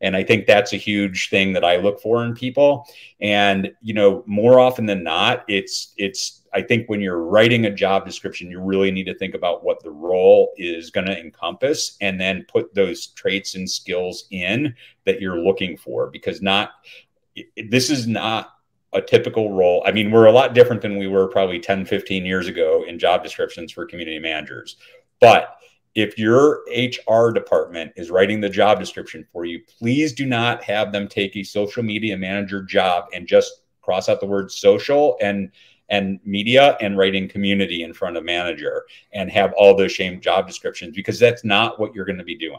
And I think that's a huge thing that I look for in people. And, you know, more often than not, it's, it's, I think when you're writing a job description, you really need to think about what the role is going to encompass and then put those traits and skills in that you're looking for because not, this is not a typical role. I mean, we're a lot different than we were probably 10, 15 years ago in job descriptions for community managers. But if your HR department is writing the job description for you, please do not have them take a social media manager job and just cross out the word social and and media and writing community in front of manager and have all those shame job descriptions because that's not what you're going to be doing.